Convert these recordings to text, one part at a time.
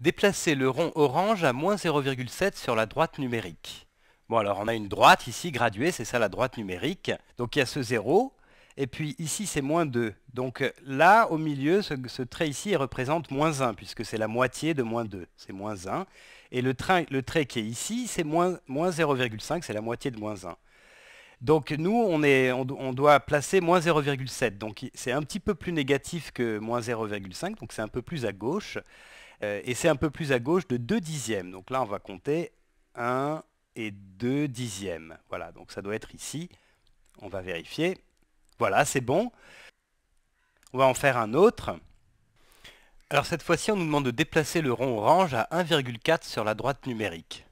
Déplacer le rond orange à moins 0,7 sur la droite numérique. Bon alors on a une droite ici graduée, c'est ça la droite numérique. Donc il y a ce 0, et puis ici c'est moins 2. Donc là au milieu, ce, trait ici représente moins 1, puisque c'est la moitié de moins 2, c'est moins 1. Et le, trait qui est ici, c'est moins, moins 0,5, c'est la moitié de moins 1. Donc nous, on, doit placer moins 0,7. Donc c'est un petit peu plus négatif que moins 0,5, donc c'est un peu plus à gauche. Euh, et c'est un peu plus à gauche de 2 dixièmes. Donc là, on va compter 1 et 2 dixièmes. Voilà, donc ça doit être ici. On va vérifier. Voilà, c'est bon. On va en faire un autre. Alors cette fois-ci, on nous demande de déplacer le rond orange à 1,4 sur la droite numérique.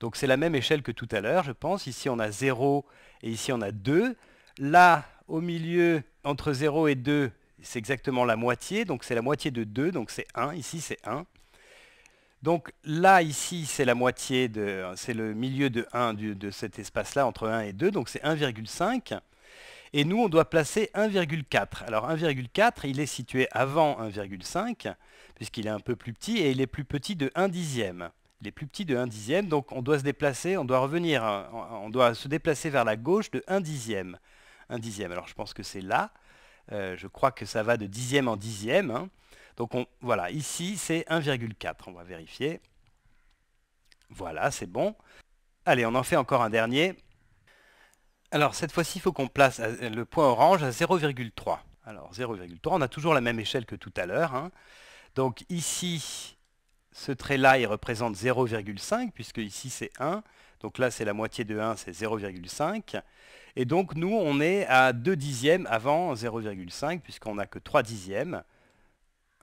Donc c'est la même échelle que tout à l'heure, je pense. Ici, on a 0 et ici, on a 2. Là, au milieu, entre 0 et 2, c'est exactement la moitié. Donc c'est la moitié de 2, donc c'est 1. Ici, c'est 1. Donc là, ici, c'est la moitié, de, c'est le milieu de 1 de cet espace-là, entre 1 et 2, donc c'est 1,5. Et nous, on doit placer 1,4. Alors 1,4, il est situé avant 1,5, puisqu'il est un peu plus petit, et il est plus petit de 1 dixième. Il est plus petit de 1 dixième, donc on doit se déplacer, on doit revenir, on doit se déplacer vers la gauche de 1 dixième. 1 dixième, alors je pense que c'est là. Euh, je crois que ça va de dixième en dixième. Hein. Donc on, voilà, ici c'est 1,4. On va vérifier. Voilà, c'est bon. Allez, on en fait encore un dernier. Alors cette fois-ci, il faut qu'on place euh, le point orange à 0,3. Alors 0,3, on a toujours la même échelle que tout à l'heure. Hein. Donc ici, ce trait-là, il représente 0,5, puisque ici c'est 1. Donc là, c'est la moitié de 1, c'est 0,5. Et donc nous, on est à 2 dixièmes avant 0,5, puisqu'on n'a que 3 dixièmes.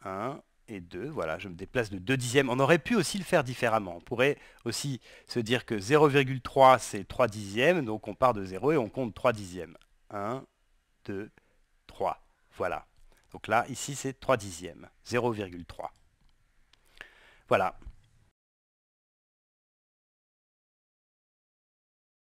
1, et 2. Voilà, je me déplace de 2 dixièmes. On aurait pu aussi le faire différemment. On pourrait aussi se dire que 0,3 c'est 3 dixièmes, donc on part de 0 et on compte 3 dixièmes. 1, 2, 3. Voilà. Donc là, ici c'est 3 dixièmes. 0,3. Voilà.